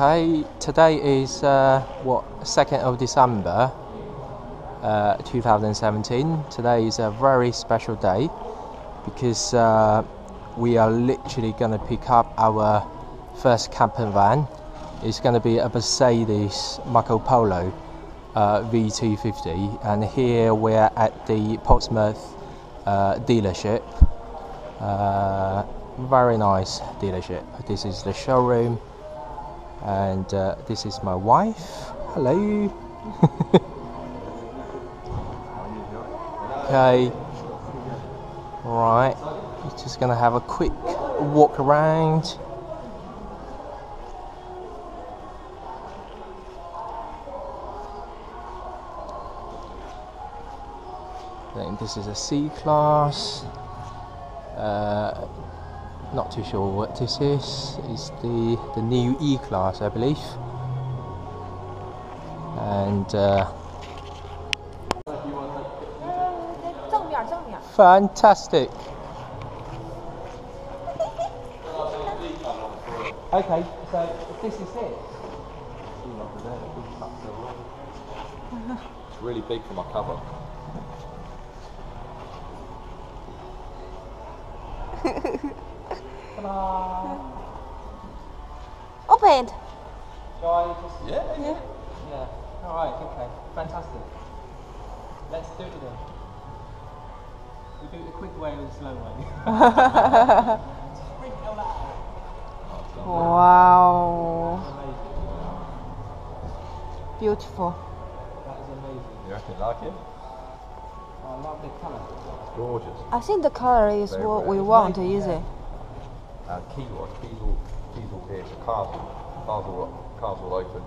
Okay, today is uh, what second of December, uh, 2017. Today is a very special day because uh, we are literally going to pick up our first camper van. It's going to be a Mercedes Marco Polo uh, V250, and here we're at the Portsmouth uh, dealership. Uh, very nice dealership. This is the showroom and uh, this is my wife. Hello. okay. Right. Just gonna have a quick walk around. I think this is a C class. Uh, not too sure what this is. It's the the new e-class I believe. And uh, fantastic. Okay so this is it. It's really big for my cover. Opened. Shall I just Yeah. Yeah. Yeah. All right. Okay. Fantastic. Let's do it then. We do it the quick way or the slow way. Wow. amazing. Beautiful. That is amazing. You reckon you like it? I love the colour. It's gorgeous. I think the color is Very what we want, is it? Uh, key watch, keys all, keys all here. So all, cars all open.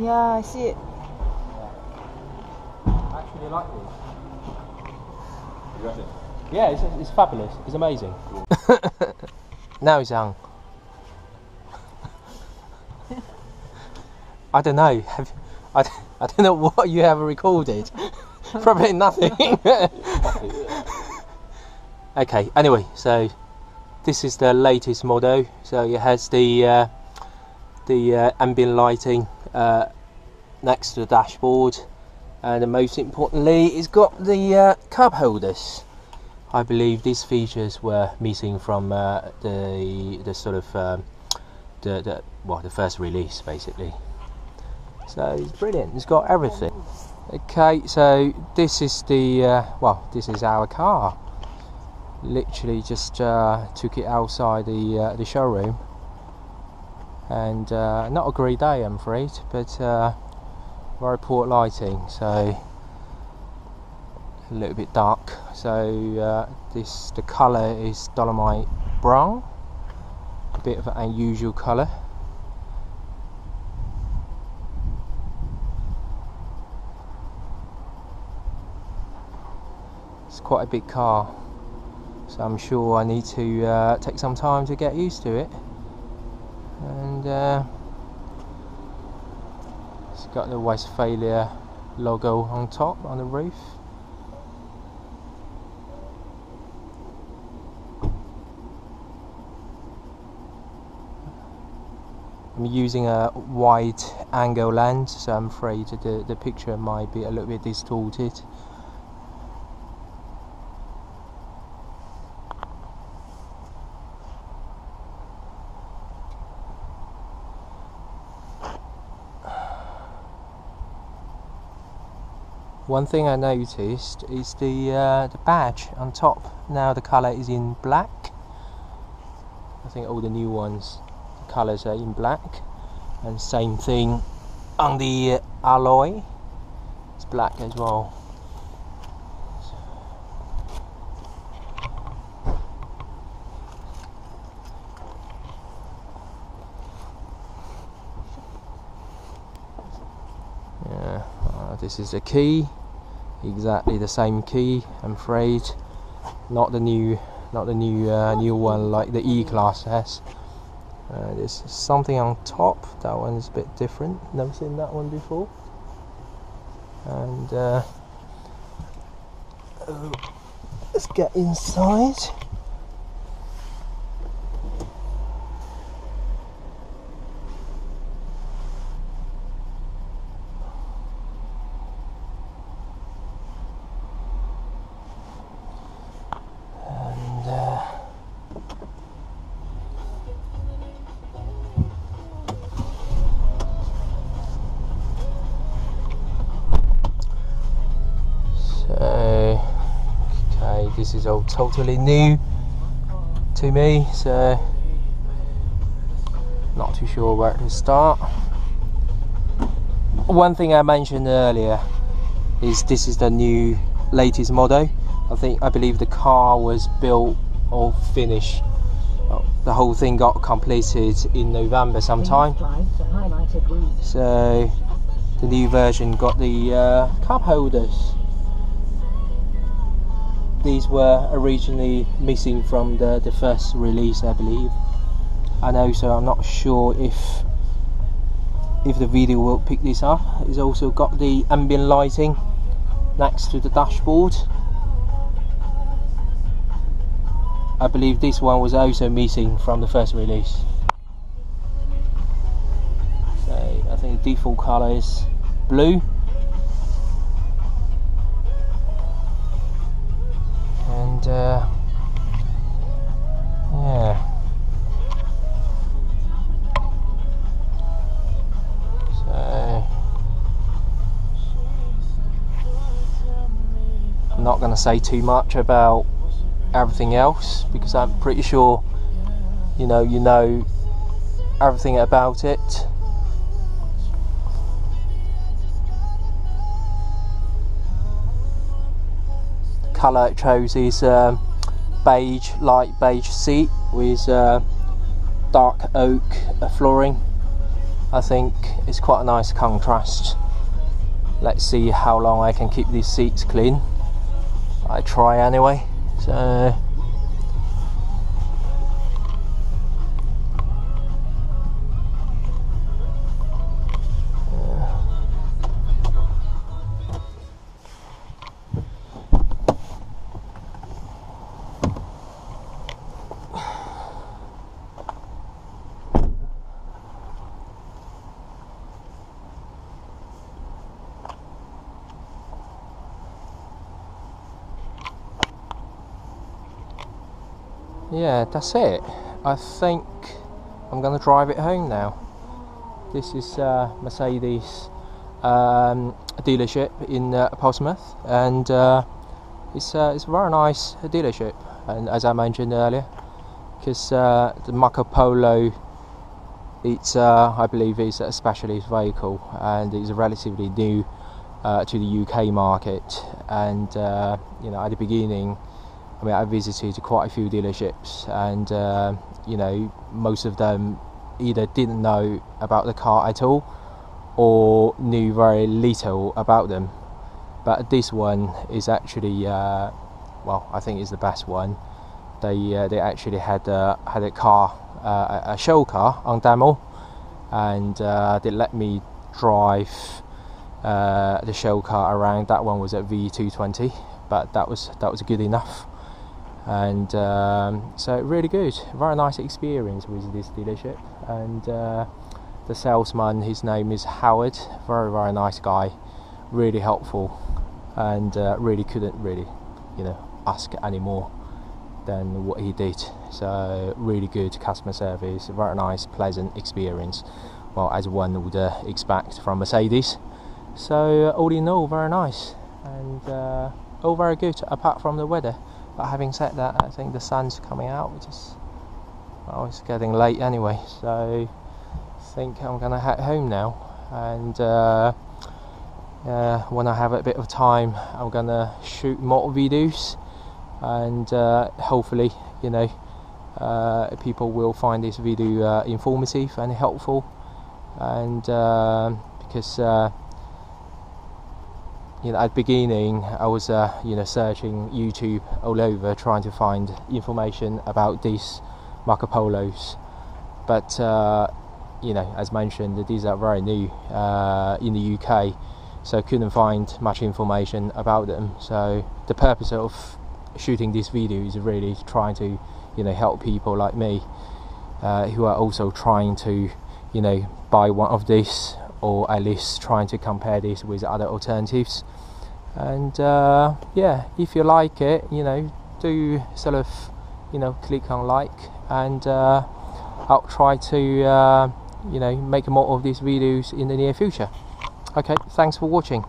Yeah, I see it. I actually like this. Yeah, it's, it's fabulous. It's amazing. now he's on. I don't know. Have, I, I don't know what you have recorded. Probably nothing. okay. Anyway, so this is the latest model. So it has the uh, the uh, ambient lighting uh, next to the dashboard, and most importantly, it's got the uh, cup holders. I believe these features were missing from uh, the the sort of um, the, the well the first release basically. So it's brilliant. It's got everything. Okay, so this is the uh, well this is our car. Literally just uh, took it outside the uh, the showroom, and uh, not a great day I'm afraid, but very poor lighting. So a little bit dark. So uh, this the colour is dolomite brown, a bit of an unusual colour. It's quite a big car, so I'm sure I need to uh, take some time to get used to it. And uh, got the Westfalia logo on top on the roof. I'm using a wide angle lens, so I'm afraid the, the picture might be a little bit distorted. One thing I noticed is the uh, the badge on top. Now the color is in black. I think all the new ones, the colors are in black, and same thing on the alloy. It's black as well. Uh, this is the key. Exactly the same key, I'm afraid. Not the new not the new uh, new one like the E class has. Uh, there's something on top. That one's a bit different. Never seen that one before. And uh, oh, let's get inside. This is all totally new to me, so not too sure where to start. One thing I mentioned earlier is this is the new latest model. I think I believe the car was built or finished. oh, The whole thing got completed in November sometime. So the new version got the uh, cup holders. These were originally missing from the, the first release, I believe. And also, I'm not sure if if the video will pick this up. It's also got the ambient lighting next to the dashboard. I believe this one was also missing from the first release. So I think the default colour is blue. And uh, yeah. So I'm not going to say too much about everything else because I'm pretty sure you know you know everything about it. Colour it chose is um, beige, light beige seat with uh, dark oak flooring. I think it's quite a nice contrast. Let's see how long I can keep these seats clean. I try anyway. So yeah, that's it. I think I'm going to drive it home now. This is uh, Mercedes um, dealership in uh, Portsmouth, and uh, it's uh, it's a very nice dealership. And as I mentioned earlier, because uh, the Marco Polo, it's uh, I believe is a specialist vehicle, and it's relatively new to the UK market. And you know, at the beginning, I mean, I visited quite a few dealerships, and uh, you know, most of them either didn't know about the car at all, or knew very little about them. But this one is actually, uh, well, I think is the best one. They uh, they actually had had a car, uh, a show car on demo, and uh, they let me drive uh, the show car around. That one was at V220, but that was that was good enough and um, so really good. Very nice experience with this dealership. And uh, the salesman his name is Howard. Very very nice guy. Really helpful. And uh, really couldn't really you know ask any more than what he did. So really good customer service. Very nice pleasant experience. Well as one would uh, expect from Mercedes. So all in all very nice. And uh, all very good apart from the weather but having said that, I think the sun's coming out, which is well, it's getting late anyway. So I think I'm gonna head home now, and uh, uh, when I have a bit of time, I'm gonna shoot more videos, and uh, hopefully, you know, uh, people will find this video uh, informative and helpful, and uh, because you know at the beginning I was uh, you know searching YouTube all over trying to find information about these Marco Polos but uh, you know as mentioned these are very new uh, in the UK so couldn't find much information about them. So the purpose of shooting this video is really trying to you know help people like me uh, who are also trying to you know buy one of these or at least trying to compare this with other alternatives. And uh, yeah if you like it you know do sort of you know click on like and uh, I'll try to uh, you know make more of these videos in the near future. Okay thanks for watching